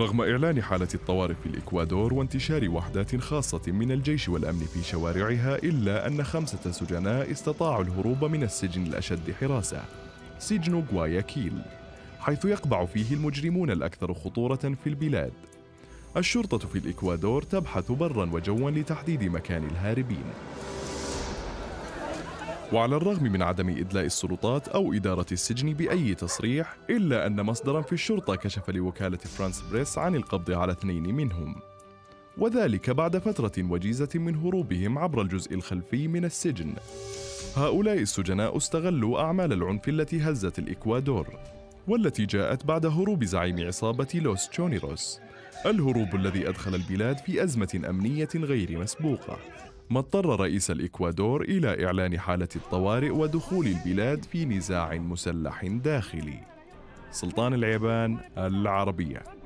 رغم إعلان حالة الطوارئ في الإكوادور وانتشار وحدات خاصة من الجيش والأمن في شوارعها إلا أن خمسة سجناء استطاعوا الهروب من السجن الأشد حراسة. سجن غواياكيل حيث يقبع فيه المجرمون الأكثر خطورة في البلاد. الشرطة في الإكوادور تبحث برا وجوا لتحديد مكان الهاربين. وعلى الرغم من عدم إدلاء السلطات أو إدارة السجن بأي تصريح إلا أن مصدرا في الشرطة كشف لوكالة فرانس بريس عن القبض على اثنين منهم. وذلك بعد فترة وجيزة من هروبهم عبر الجزء الخلفي من السجن. هؤلاء السجناء استغلوا أعمال العنف التي هزت الإكوادور والتي جاءت بعد هروب زعيم عصابة لوس تشونيروس الهروب الذي أدخل البلاد في أزمة أمنية غير مسبوقة. ما اضطر رئيس الإكوادور إلى إعلان حالة الطوارئ ودخول البلاد في نزاع مسلح داخلي. سلطان العيبان العربية.